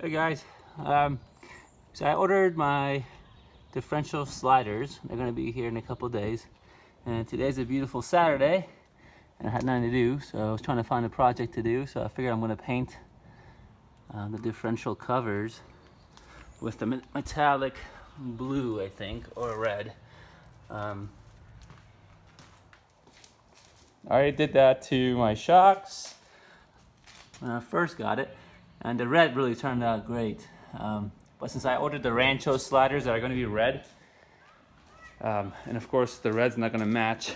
Hey guys, um, so I ordered my differential sliders. They're gonna be here in a couple days. And today's a beautiful Saturday and I had nothing to do. So I was trying to find a project to do. So I figured I'm gonna paint uh, the differential covers with the metallic blue, I think, or red. Um, I already did that to my shocks when I first got it, and the red really turned out great. Um, but since I ordered the Rancho sliders that are going to be red, um, and of course the red's not going to match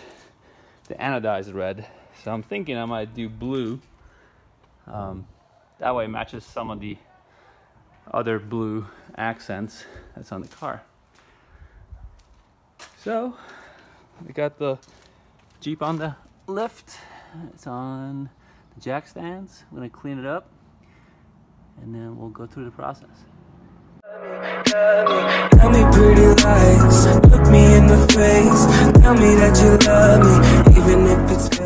the anodized red, so I'm thinking I might do blue. Um, that way it matches some of the other blue accents that's on the car. So, we got the Jeep on the lift. It's on the jack stands. I'm gonna clean it up and then we'll go through the process. Tell me pretty lies, look me in the face, tell me that you love me, even if it's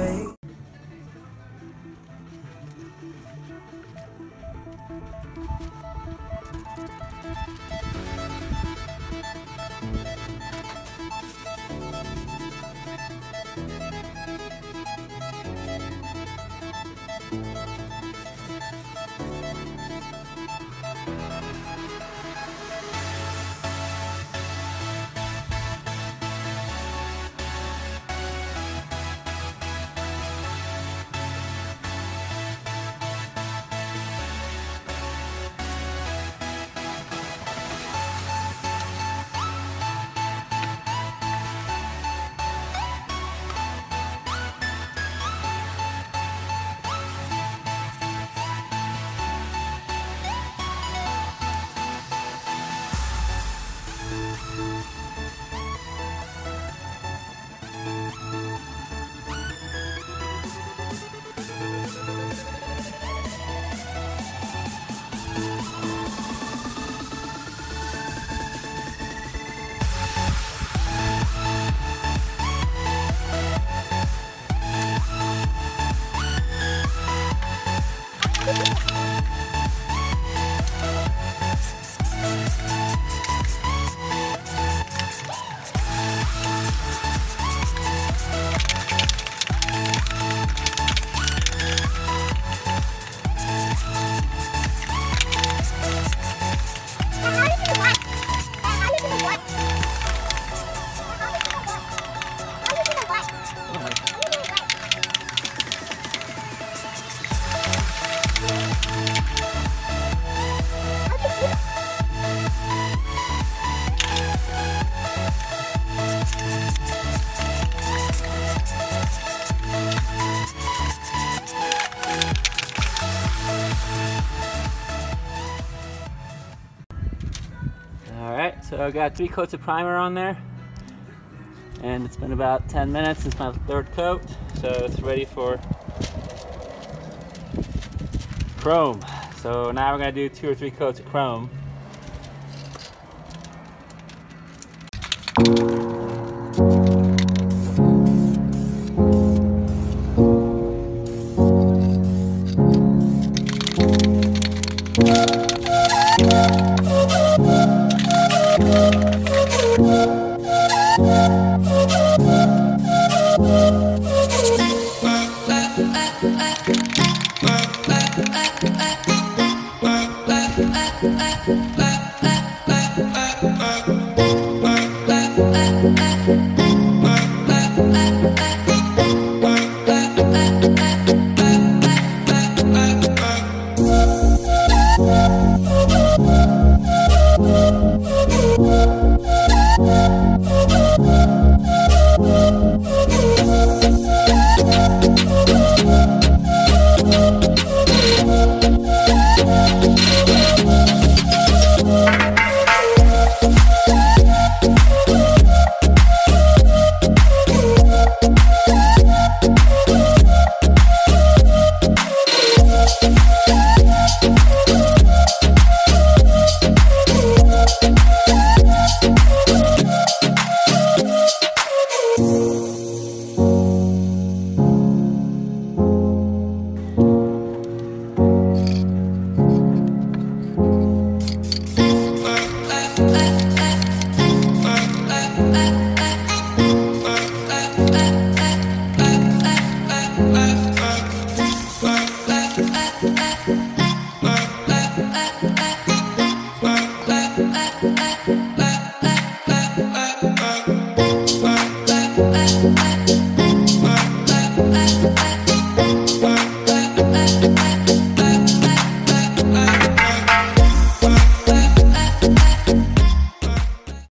Alright, so I got three coats of primer on there. And it's been about 10 minutes since my third coat, so it's ready for chrome. So now we're gonna do two or three coats of chrome. Bye.